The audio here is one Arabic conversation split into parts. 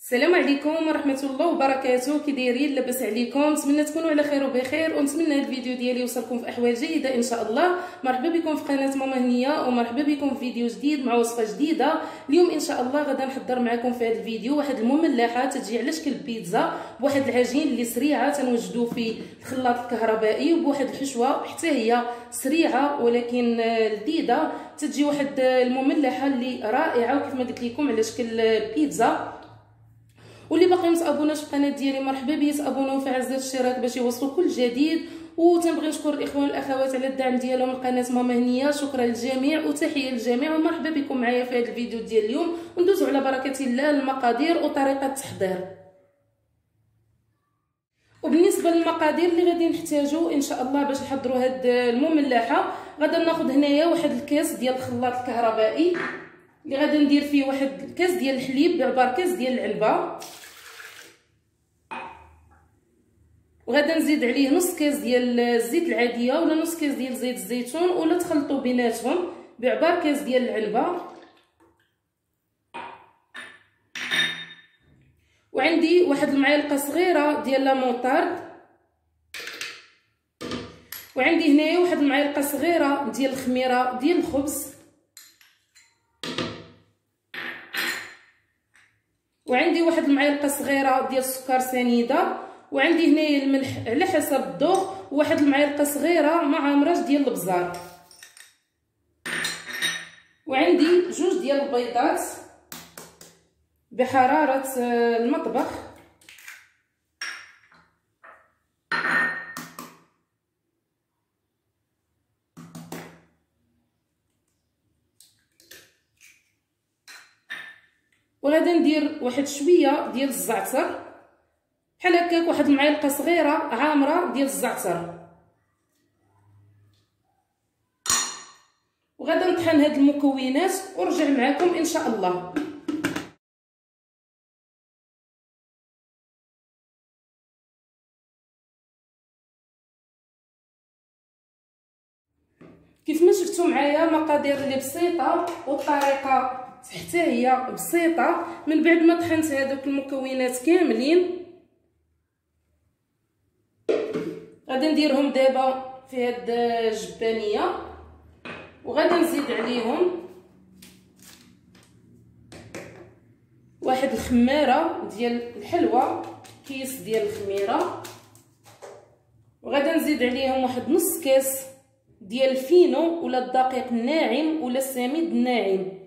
السلام عليكم ورحمة الله وبركاته. كي دايرين لاباس عليكم نتمنى تكونوا على خير وبخير ونتمنى هذا الفيديو ديالي يوصلكم في أحوال جيدة إن شاء الله. مرحبا بكم في قناة ماما هنية ومرحبا بكم في فيديو جديد مع وصفة جديدة. اليوم إن شاء الله غدا نحضر معكم في هذا الفيديو واحد المملحة تجي على شكل بيتزا بواحد العجين اللي سريعة تنوجدوا في الخلاط الكهربائي وبواحد الحشوة حتى هي سريعة ولكن لذيذة. تجي واحد المملحة اللي رائعة وكيف ما قلت لكم على شكل بيتزا. واللي باقي متابوناش في القناة ديالي مرحبا بيه تابوناو وفعل زر الاشتراك باش يوصلوا كل جديد. وتنبغي نشكر الإخوان والأخوات على الدعم ديالهم. لقناه ماما هنية. شكرا للجميع وتحية للجميع ومرحبا بكم معايا في هذا الفيديو ديال اليوم. وندوزو على بركة الله المقادير وطريقة التحضير. وبالنسبة للمقادير اللي غادي نحتاجو إن شاء الله باش نحضروا هاد المملحة غادا ناخذ هنايا واحد الكاس ديال الخلاط الكهربائي. اللي غادي ندير فيه واحد الكاس ديال الحليب بعبار كاس ديال العنبه وغادا نزيد عليه نص كاس ديال الزيت العادية ولا نص كاس ديال زيت الزيتون ولا تخلطوا بيناتهم بعبار كاس ديال العنبه وعندي واحد المعالقه صغيرة ديال لا موطارد. وعندي هنايا واحد المعالقه صغيرة ديال الخميرة ديال الخبز. وعندي واحد المعالقه صغيرة ديال السكر سنيدة وعندي هنايا الملح على حسب الذوق وواحد المعالقه صغيرة مع مرج ديال البزار. وعندي جوج ديال البيضات بحرارة المطبخ. وغادي ندير واحد شوية ديال الزعتر. بحال هكاك واحد المعلقة صغيرة عامره ديال الزعتر. وغادا نطحن هاد المكونات ونرجع معكم إن شاء الله. كيف ما شفتوا معايا مقادير اللي بسيطة والطريقة حتى هي بسيطة من بعد ما طحنت هذوك المكونات كاملين. غادي نديرهم دابا في هاد الجبانية وغادي نزيد عليهم واحد الخمارة ديال الحلوى كيس ديال الخميرة. وغادي نزيد عليهم واحد نص كاس ديال الفينو ولا الدقيق الناعم ولا السميد الناعم.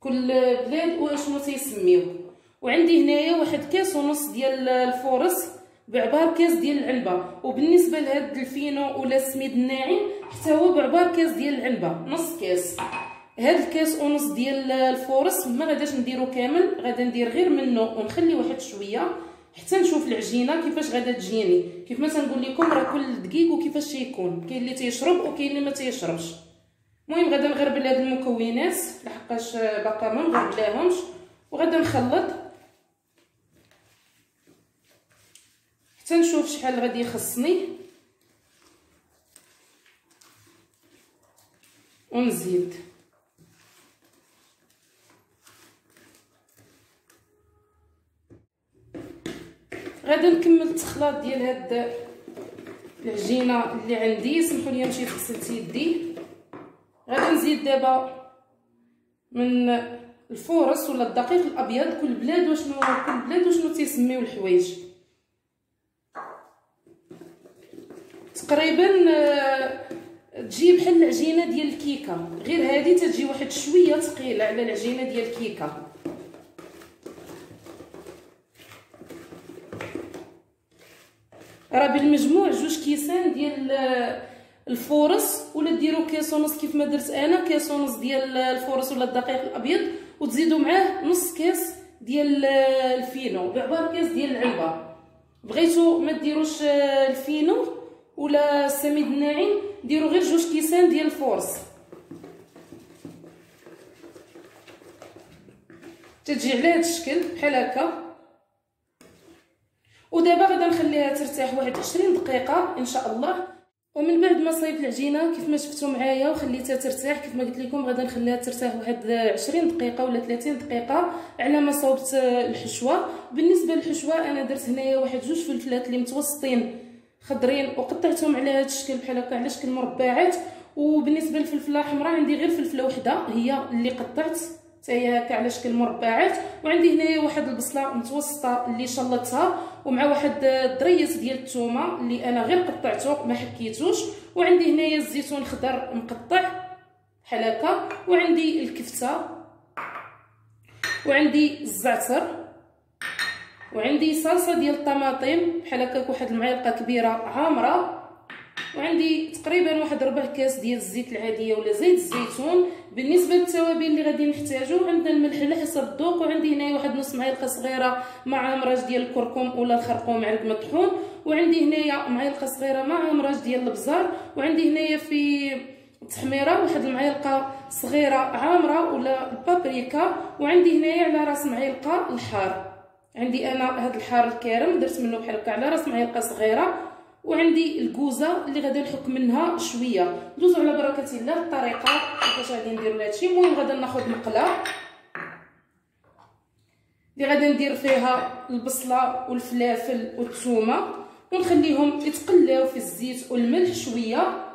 كل بلاد واشنو تيسميوه وعندي هنايا واحد كاس ونص ديال ال force بعبار كاس ديال العنبة. وبالنسبة لهاد الفينو ولا السميد الناعم حتى هو بعبار كاس ديال العنبة. نص كاس. هاد الكاس ونص ديال ال force ما غاداش نديرو كامل غادا ندير غير منه. ونخلي واحد شوية حتى نشوف العجينة كيفاش غادا تجيني. كيف ما تنقول لكم راه كل دقيق وكيفاش تيكون كاين اللي تيشرب وكاين اللي ما تيشربش. المهم غادا نغربل هاد المكونات لحقاش باقا ما مغربلاهمش وغادا نخلط. حتى نشوف شحال غادي يخصني. ونزيد. غادا نكمل التخلاط ديال هاد العجينة اللي عندي. سمحوا لي نمشي غسلت يدي. نزيد دابا من الفورص ولا الدقيق الأبيض كل بلاد وشنو كل بلاد وشنو تيسميو الحوايج. تقريبا تجي بحال العجينة ديال الكيكة. غير هذه تجي واحد شوية ثقيله على العجينة ديال الكيكة. راه بالمجموع جوج كيسان ديال ال force ولا ديروا كيس ونص كيف ما درت أنا كيس ونص ديال ال force ولا الدقيق الأبيض وتزيدوا معاه نص كيس ديال الفينو. بعبار كيس ديال العنبه بغيتو ما ديروش الفينو ولا السميد الناعم ديروا غير جوج كيسان ديال ال force تتجي على هذا الشكل بحال هكا. ودابا غادا نخليها ترتاح واحد 20 دقيقة إن شاء الله. ومن بعد ما صايب العجينه كيف ما شفتوا معايا وخليتها ترتاح كيف ما قلت لكم غادي نخليها ترتاح واحد 20 دقيقة ولا 30 دقيقة على ما صوبت الحشوة. بالنسبة للحشوة أنا درت هنايا واحد جوج فلفلات اللي متوسطين خضرين وقطعتهم على هذا الشكل بحال هكا على شكل مربعات. وبالنسبة للفلفلة الحمراء عندي غير فلفلة وحدة هي اللي قطعت. حتى هي هكا على شكل مربعات وعندي هنايا واحد البصلة متوسطة اللي شلطتها ومع واحد الدريس ديال الثومه اللي أنا غير قطعته ما حكيتوش. وعندي هنايا الزيتون خضر مقطع بحال هكا. وعندي الكفتة. وعندي الزعتر. وعندي صلصة ديال الطماطم بحال هكاك واحد المعلقة كبيرة عامرة. وعندي تقريبا واحد ربع كاس ديال الزيت العادية ولا زيت الزيتون. بالنسبة للتوابل اللي غادي نحتاجو عندنا الملح على حسب الذوق وعندي هنايا واحد نص معلقة صغيرة مع امراج ديال الكركم ولا الخرقوم عرق مطحون وعندي هنايا معلقة صغيرة مع امراج ديال البزار. وعندي هنايا في التحميره واحد المعلقة صغيرة عامرة ولا البابريكا. وعندي هنايا على راس معلقة الحار. عندي أنا هاد الحار الكرم درت منه بحال هكا على راس معلقة صغيرة. وعندي الكوزة اللي غادي نحك منها شوية. دوزو على بركة الله الطريقة. كيفاش غادي نديرو هادشي المهم غادي ناخذ مقلة اللي غادي ندير فيها البصلة والفلافل والثومه ونخليهم يتقلاو في الزيت والملح شوية.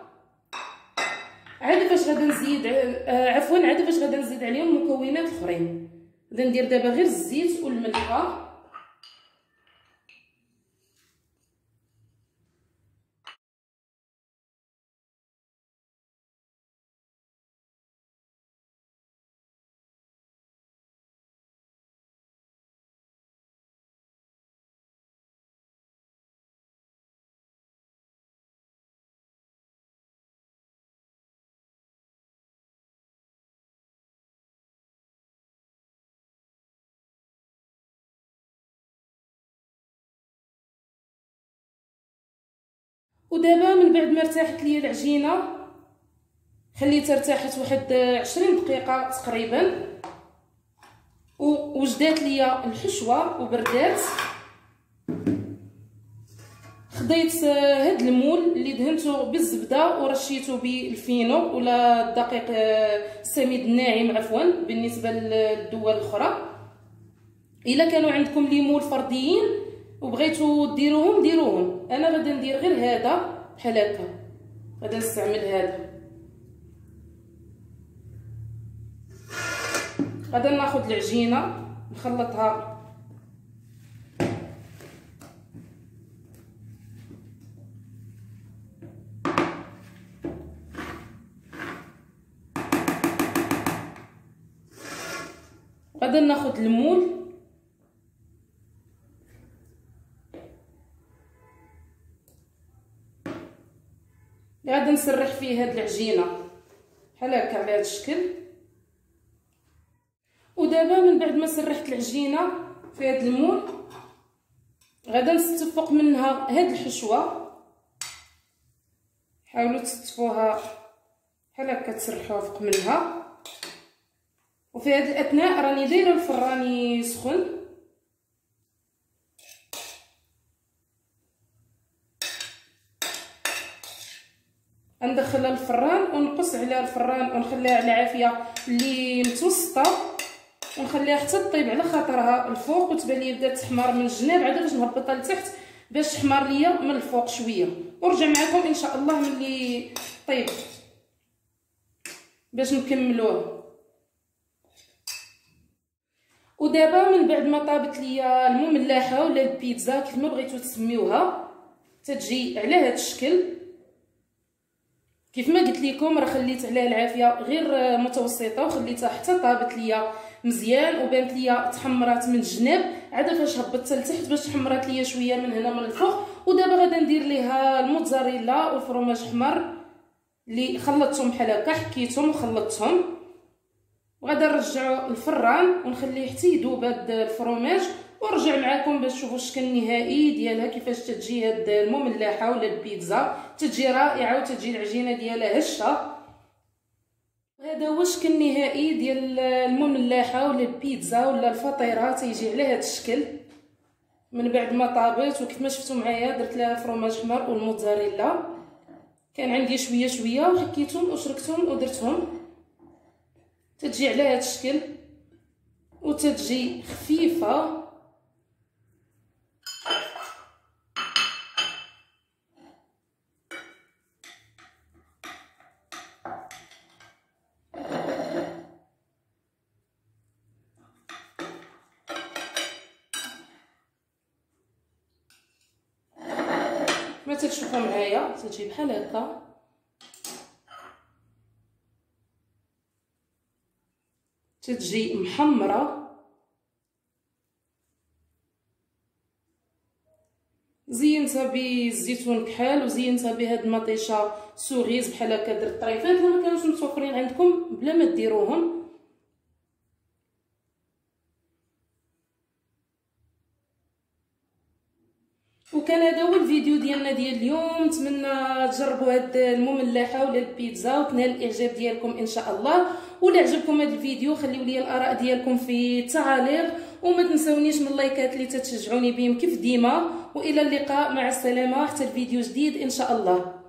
عاد فاش غادي نزيد عفوا عاد فاش غادي نزيد عليهم مكونات أخرين. غادي ندير دابا غير الزيت والملحة. ودابا من بعد ما ارتاحت ليا العجينة خليتها ارتاحت واحد 20 دقيقة تقريبا. ووجدات ليا الحشوة وبردات. خديت هاد المول اللي دهنته بالزبدة ورشيته بالفينو ولا الدقيق السميد الناعم عفوا بالنسبة للدول الأخرى. إلا كانوا عندكم لي مول فرديين وبغيتو ديروهم ديروهم. أنا غادي ندير غير هذا بحال هكا. غادي نستعمل هذا. غادي ناخذ العجينة نخلطها. غادي ناخذ المول. نسرح فيه هاد العجينة. بحال هكا على هاد الشكل. ودابا من بعد ما سرحت العجينة في هاد المول غادا نستفق منها هاد الحشوة. حاولوا تستفوها بحال هكا تسرحوها فوق منها. وفي هاد الأثناء راني دايرة الفران يسخن ندخلها للفران ونقص عليها الفران ونخليها على عافية اللي متوسطة. ونخليها حتى طيب على خاطرها الفوق وتبان لي بدات تحمر من الجناب. عاد باش نهبطها لتحت باش تحمر ليا من الفوق شوية. ورجع معكم إن شاء الله ملي طيب. باش نكملوه. ودابا من بعد ما طابت ليا المملحه ولا البيتزا كيف ما بغيتو تسميوها تتجي على هذا الشكل. كيف ما قلت لكم راه خليت عليها العافية غير متوسطة وخليتها حتى طابت ليا مزيان وبانت ليا تحمرات من الجناب. عاد فاش هبطت لتحت باش تحمرات ليا شوية من هنا من الفوق. ودابا غادا ندير ليها الموتزاريلا والفرماج احمر اللي خلطتهم بحال هكا حكيتهم وخلطتهم. وغادا نرجعو الفران ونخليه حتى يذوب هاد الفرماج. ونرجع معكم باش تشوفوا الشكل النهائي ديالها كيفاش تتجي هاد المملحه ولا البيتزا. تتجي رائعة وتتجي العجينة ديالها هشة. هذا هو الشكل النهائي ديال المملحه ولا البيتزا ولا الفطيرة. تيجي على هذا الشكل. من بعد ما طابت وكيف ما شفتوا معايا درت لها فروماج حمر والموتزاريلا. كان عندي شوية شوية وحكيتهم وشركتهم ودرتهم. تتجي على هذا الشكل. وتتجي خفيفة. تجي بحال هكا. تتجي محمرة. زينتها بالزيتون كحال وزينتها بهاد المطيشه سوغيز بحال هكا درت طريفات ما كانوش متوفرين عندكم بلا ما ديروهم. وكان هذا هو الفيديو ديالنا ديال اليوم. نتمنى تجربوا هاد المملحه ولا البيتزا وتنال الإعجاب ديالكم إن شاء الله. ولا عجبكم هذا الفيديو خليو لي الآراء ديالكم في التعاليق. وما تنسونيش من اللايكات اللي تتشجعوني بهم كيف ديما. وإلى اللقاء مع السلامة. حتى الفيديو جديد إن شاء الله.